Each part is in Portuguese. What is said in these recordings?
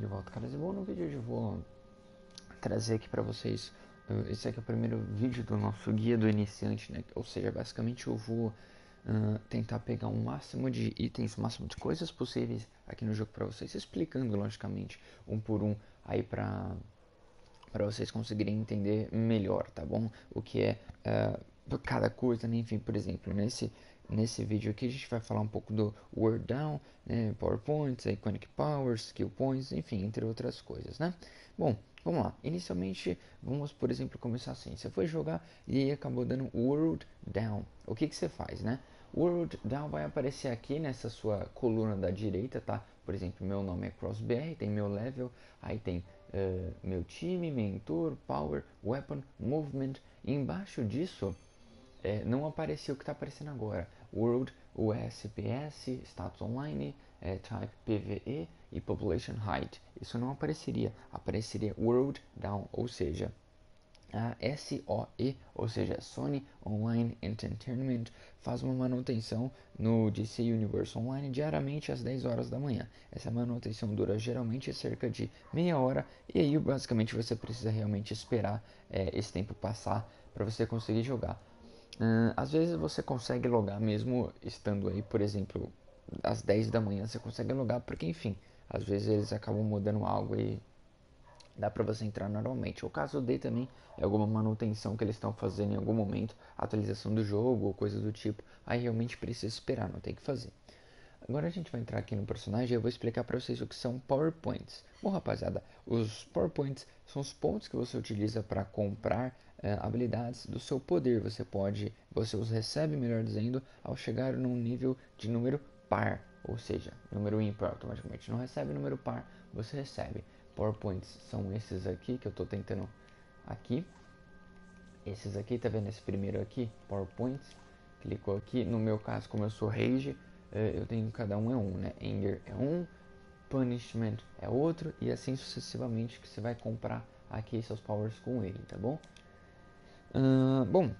de volta, caras. E bom, no vídeo hoje eu vou trazer aqui para vocês. Esse aqui é o primeiro vídeo do nosso guia do iniciante, né? Ou seja, basicamente eu vou uh, tentar pegar o um máximo de itens, o máximo de coisas possíveis aqui no jogo para vocês, explicando logicamente um por um aí para para vocês conseguirem entender melhor, tá bom? O que é uh, cada coisa, né? enfim, por exemplo, nesse Nesse vídeo aqui a gente vai falar um pouco do Word Down, né, PowerPoints, Iconic Powers, Skill Points, enfim, entre outras coisas, né? Bom, vamos lá. Inicialmente, vamos, por exemplo, começar assim. Você foi jogar e acabou dando World Down. O que, que você faz, né? World Down vai aparecer aqui nessa sua coluna da direita, tá? Por exemplo, meu nome é CrossBR, tem meu level, aí tem uh, meu time, mentor, power, weapon, movement. E embaixo disso é, não apareceu o que está aparecendo agora. World, USPS, Status Online, é, Type PVE e Population Height. Isso não apareceria. Apareceria World Down, ou seja, a SOE, ou seja, Sony Online Entertainment, faz uma manutenção no DC Universe Online diariamente às 10 horas da manhã. Essa manutenção dura geralmente cerca de meia hora e aí basicamente você precisa realmente esperar é, esse tempo passar para você conseguir jogar. Às vezes você consegue logar mesmo estando aí, por exemplo, às 10 da manhã você consegue logar, porque enfim, às vezes eles acabam mudando algo e dá para você entrar normalmente. O caso D também é alguma manutenção que eles estão fazendo em algum momento, atualização do jogo ou coisa do tipo, aí realmente precisa esperar, não tem que fazer. Agora a gente vai entrar aqui no personagem e eu vou explicar para vocês o que são PowerPoints. Bom, rapaziada, os PowerPoints são os pontos que você utiliza para comprar é, habilidades do seu poder. Você pode, você os recebe, melhor dizendo, ao chegar num nível de número par, ou seja, número ímpar automaticamente. Não recebe número par, você recebe. PowerPoints são esses aqui que eu estou tentando aqui. Esses aqui, tá vendo esse primeiro aqui? PowerPoints. Clicou aqui. No meu caso, como eu sou Rage, eu tenho cada um é um, né? Anger é um, Punishment é outro e assim sucessivamente que você vai comprar aqui seus powers com ele, tá bom? Uh, bom,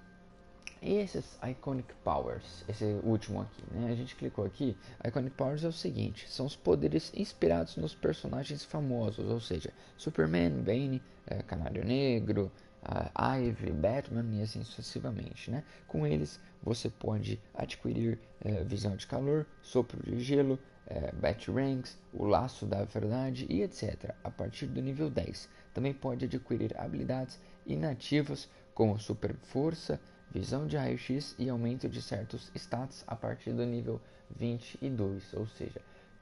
esses Iconic Powers, esse último aqui, né? A gente clicou aqui. Iconic Powers é o seguinte: são os poderes inspirados nos personagens famosos, ou seja, Superman, Bane, é, Canário Negro, uh, Ivy, Batman e assim sucessivamente, né? Com eles você pode adquirir uh, visão de calor, sopro de gelo, uh, Ranks, o laço da verdade e etc. A partir do nível 10. Também pode adquirir habilidades inativas como super força, visão de raio-x e aumento de certos status a partir do nível 22. Ou seja,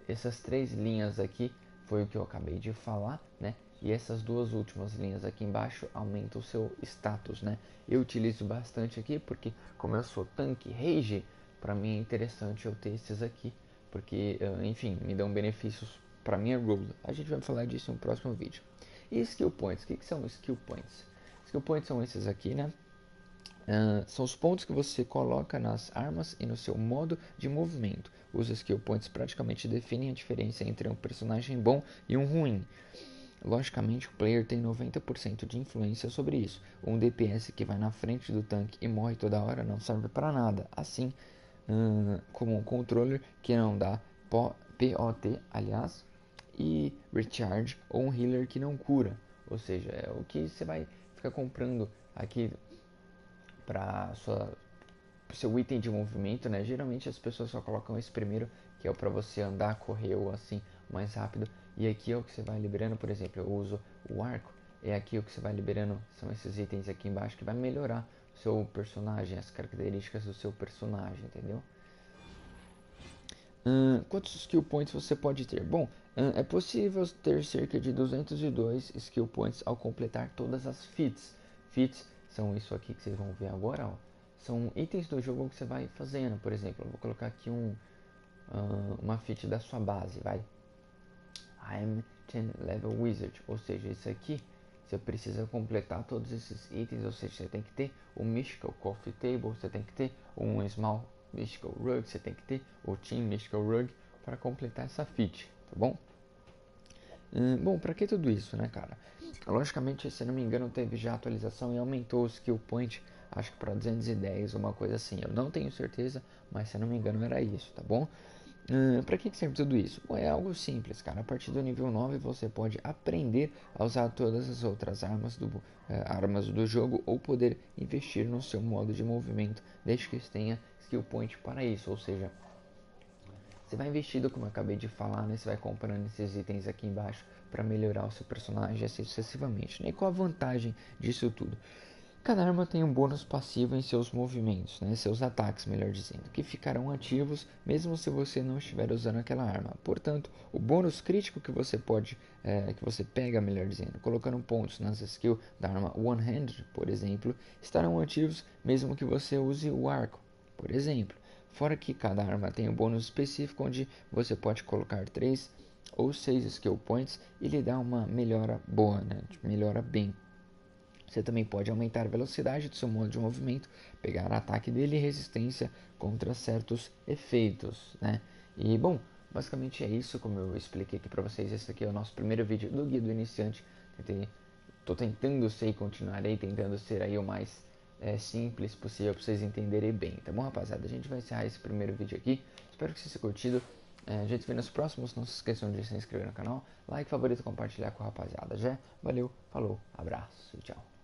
essas três linhas aqui foi o que eu acabei de falar, né? E essas duas últimas linhas aqui embaixo aumentam o seu status, né? Eu utilizo bastante aqui porque como eu sou tanque rage, para mim é interessante eu ter esses aqui, porque eh, enfim, me dão benefícios para minha rule. A gente vai falar disso no próximo vídeo. E skill points, o que, que são skill points? Skill points são esses aqui, né? Uh, são os pontos que você coloca nas armas e no seu modo de movimento. Os skill points praticamente definem a diferença entre um personagem bom e um ruim. Logicamente, o player tem 90% de influência sobre isso. Um DPS que vai na frente do tanque e morre toda hora não serve para nada. Assim como um controller que não dá POT, aliás, e recharge, ou um healer que não cura. Ou seja, é o que você vai ficar comprando aqui para sua seu item de movimento, né? Geralmente as pessoas só colocam esse primeiro, que é para você andar, correr ou assim mais rápido. E aqui é o que você vai liberando, por exemplo, eu uso o arco. É aqui o que você vai liberando, são esses itens aqui embaixo que vai melhorar o seu personagem, as características do seu personagem, entendeu? Uh, quantos skill points você pode ter? Bom, uh, é possível ter cerca de 202 skill points ao completar todas as feats. Feats são isso aqui que vocês vão ver agora, ó. São itens do jogo que você vai fazendo. Por exemplo, eu vou colocar aqui um, uh, uma feat da sua base, vai. I'm 10 Level Wizard, ou seja, isso aqui você precisa completar todos esses itens, ou seja, você tem que ter um Mystical Coffee Table, você tem que ter um Small Mystical Rug, você tem que ter o Team Mystical Rug para completar essa feat, tá bom? Hum, bom, para que tudo isso, né, cara? Logicamente, se não me engano, teve já atualização e aumentou o skill point, acho que para 210, uma coisa assim. Eu não tenho certeza, mas se não me engano era isso, tá bom? Para que serve tudo isso? Bom, é algo simples, cara. A partir do nível 9 você pode aprender a usar todas as outras armas do, uh, armas do jogo ou poder investir no seu modo de movimento, desde que tenha skill point para isso. Ou seja, você vai investindo, como eu acabei de falar, né? você vai comprando esses itens aqui embaixo para melhorar o seu personagem sucessivamente. Né? E qual a vantagem disso tudo? Cada arma tem um bônus passivo em seus movimentos, né, seus ataques, melhor dizendo, que ficarão ativos mesmo se você não estiver usando aquela arma. Portanto, o bônus crítico que você pode, é, que você pega, melhor dizendo, colocando pontos nas skills da arma One Hand, por exemplo, estarão ativos mesmo que você use o arco, por exemplo. Fora que cada arma tem um bônus específico onde você pode colocar 3 ou 6 skill points e lhe dá uma melhora boa, né? melhora bem você também pode aumentar a velocidade do seu modo de movimento, pegar ataque dele e resistência contra certos efeitos, né? E bom, basicamente é isso, como eu expliquei aqui para vocês, esse aqui é o nosso primeiro vídeo do Guia do Iniciante. Tentei, tô tentando ser e continuarei tentando ser aí o mais é, simples possível para vocês entenderem bem, tá bom, rapaziada? A gente vai encerrar esse primeiro vídeo aqui. Espero que vocês tenham curtido. É, a gente vê nos próximos. Não se esqueçam de se inscrever no canal, like, favorito, compartilhar com a rapaziada. Já, valeu, falou, abraço e tchau.